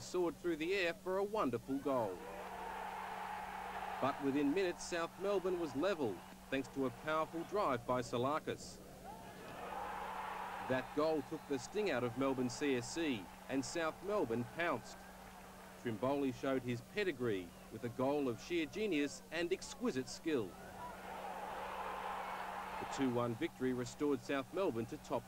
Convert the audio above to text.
soared through the air for a wonderful goal. But within minutes, South Melbourne was levelled thanks to a powerful drive by Tsolakis. That goal took the sting out of Melbourne CSC, and South Melbourne pounced. Trimboli showed his pedigree with a goal of sheer genius and exquisite skill. The 2-1 victory restored South Melbourne to top